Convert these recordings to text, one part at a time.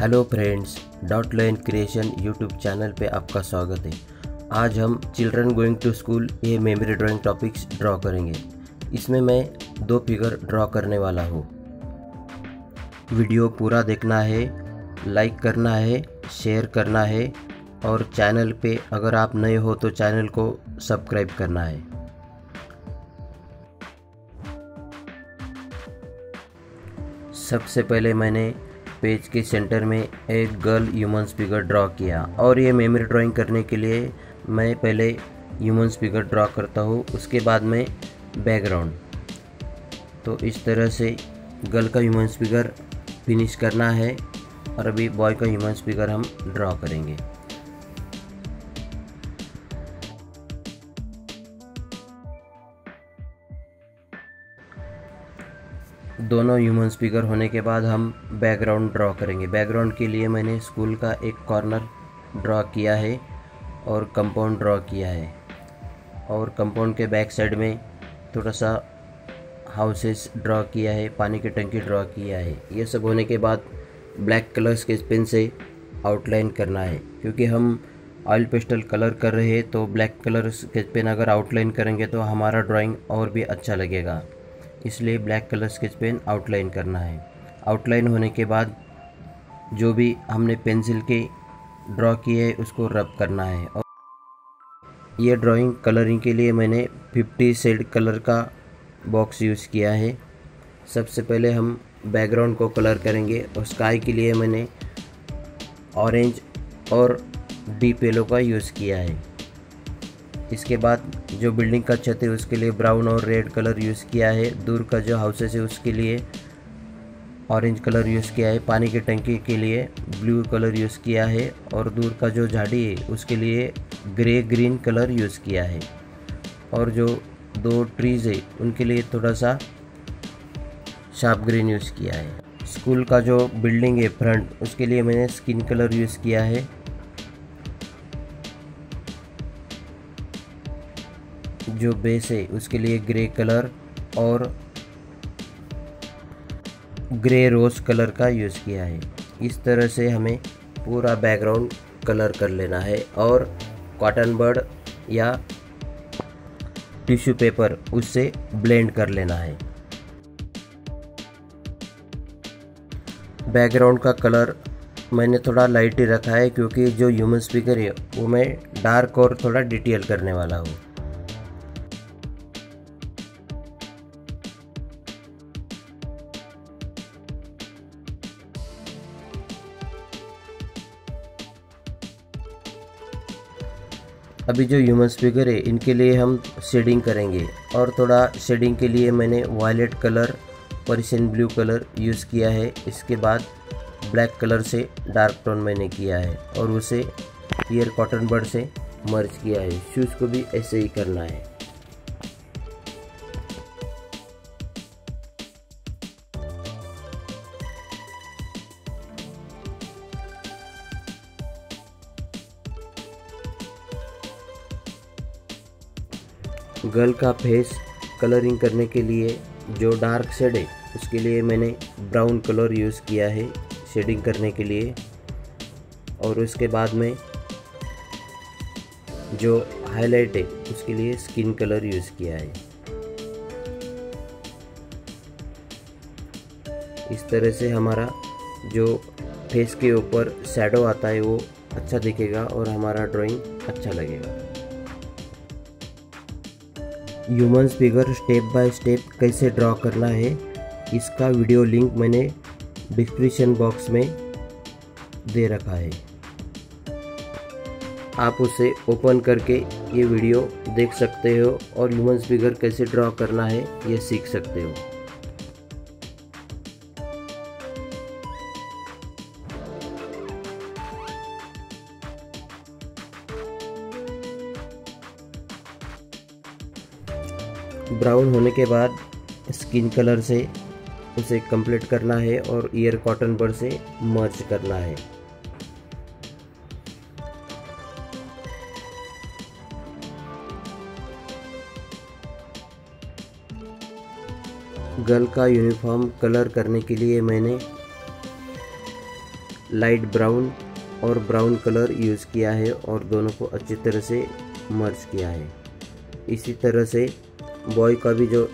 Hello friends dot line creation YouTube channel पे आपका स्वागत है। आज हम चिल्ड्रन गोइंग टू स्कूल ये मेमोरी ड्राइंग टॉपिक्स ड्रॉ करेंगे। इसमें मैं दो फिगर ड्रॉ करने वाला हूँ। वीडियो पूरा देखना है लाइक करना है शेयर करना है और चैनल पे अगर आप नए हो तो चैनल को सब्सक्राइब करना है। सबसे पहले मैंने पेज के सेंटर में एक गर्ल ह्यूमन फिगर ड्रॉ किया। और ये मेमोरी ड्राइंग करने के लिए मैं पहले ह्यूमन फिगर ड्रॉ करता हूँ, उसके बाद में बैकग्राउंड तो इस तरह से गर्ल का ह्यूमन फिगर फिनिश करना है और अभी बॉय का ह्यूमन फिगर हम ड्रॉ करेंगे। दोनों ह्यूमन स्पीकर होने के बाद हम बैकग्राउंड ड्रॉ करेंगे। बैकग्राउंड के लिए मैंने स्कूल का एक कॉर्नर ड्रॉ किया है और कंपाउंड ड्रॉ किया है। और कंपाउंड के बैक साइड में थोड़ा सा हाउसेस ड्रॉ किया है, पानी की टंकी ड्रॉ किया है। ये सब होने के बाद ब्लैक कलर स्केच पेन से आउटलाइन करना है। क्योंकि हम ऑयल पेस्टल कलर कर रहे हैं तो ब्लैक कलर स्केच पेन अगर आउटलाइन करेंगे तो हमारा ड्राइंग और भी अच्छा लगेगा। इसलिए black colour sketch pen outline करना है। आउटलाइन होने के बाद जो भी हमने पेंसिल के ड्रॉ किए है, उसको रब करना है। और ये ड्राइंग कलरिंग के लिए मैंने 50 शेड कलर का बॉक्स यूज़ किया है। सबसे पहले हम बैकग्राउंड को कलर करेंगे और स्काई के लिए मैंने ऑरेंज और डीप येलो का यूज़ किया है। इसके बाद जो बिल्डिंग का छत है, उसके लिए ब्राउन और रेड कलर यूज़ किया है। दूर का जो हाउसेस है, उसके लिए ऑरेंज कलर यूज़ किया है। पानी की टंकी के लिए ब्लू कलर यूज़ किया है और दूर का जो झाड़ी है, उसके लिए ग्रे ग्रीन कलर यूज़ किया है। और जो दो ट्रीज़ है, उनके लिए थोड़ा सा शार्प ग्रीन यूज़ किया है। स्कूल का जो बिल्डिंग है फ्रंट उसके लिए मैंने स्किन कलर यूज़ किया है। जो बेस है उसके लिए ग्रे कलर और ग्रे रोज़ कलर का यूज़ किया है। इस तरह से हमें पूरा बैकग्राउंड कलर कर लेना है और कॉटन बर्ड या टिश्यू पेपर उससे ब्लेंड कर लेना है। बैकग्राउंड का कलर मैंने थोड़ा लाइट ही रखा है क्योंकि जो ह्यूमन स्पीकर है, वो मैं डार्क और थोड़ा डिटेल करने वाला हूँ। अभी जो ह्यूमन स्पीकर है, इनके लिए हम शेडिंग करेंगे। और थोड़ा शेडिंग के लिए मैंने violet colour Persian blue colour use किया है। इसके बाद ब्लैक कलर से डार्क टोन मैंने किया है और उसे ईयर कॉटन बर्ड से मर्ज किया है। शूज़ को भी ऐसे ही करना है। गर्ल का फेस कलरिंग करने के लिए जो डार्क शेड है उसके लिए मैंने ब्राउन कलर यूज़ किया है शेडिंग करने के लिए। और उसके बाद में जो हाईलाइट है, उसके लिए स्किन कलर यूज़ किया है। इस तरह से हमारा जो फेस के ऊपर शेडो आता है, वो अच्छा दिखेगा और हमारा ड्राइंग अच्छा लगेगा। Human figure step by step कैसे ड्रॉ करना है, इसका वीडियो लिंक मैंने डिस्क्रिप्शन बॉक्स में दे रखा है। आप उसे ओपन करके ये वीडियो देख सकते हो और ह्यूमन फिगर कैसे ड्रॉ करना है, ये सीख सकते हो। ब्राउन होने के बाद स्किन कलर से उसे कंप्लीट करना है और ईयर कॉटन बर्ड से मर्ज करना है। गर्ल का यूनिफॉर्म कलर करने के लिए मैंने लाइट ब्राउन और ब्राउन कलर यूज़ किया है और दोनों को अच्छी तरह से मर्ज किया है। इसी तरह से बॉय का भी जो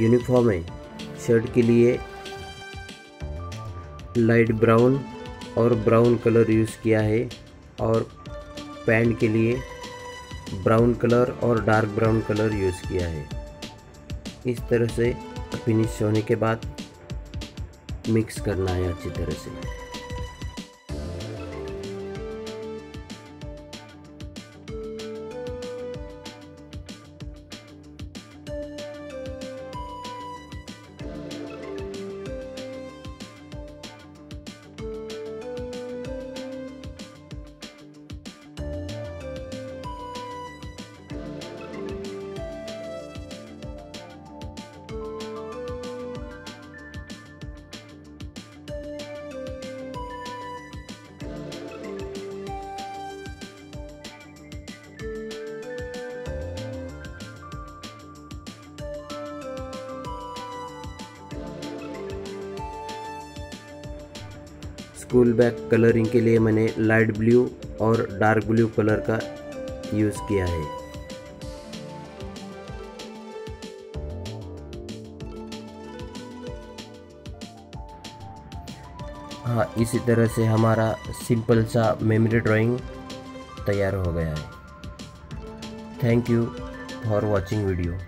यूनिफॉर्म है, शर्ट के लिए लाइट ब्राउन और ब्राउन कलर यूज़ किया है और पैंट के लिए ब्राउन कलर और डार्क ब्राउन कलर यूज़ किया है। इस तरह से फिनिश होने के बाद मिक्स करना है अच्छी तरह से। स्कूल बैग कलरिंग के लिए मैंने लाइट ब्लू और डार्क ब्लू कलर का यूज़ किया है। हाँ इसी तरह से हमारा सिंपल सा मेमोरी ड्राइंग तैयार हो गया है। Thank you for watching video